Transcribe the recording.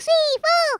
是一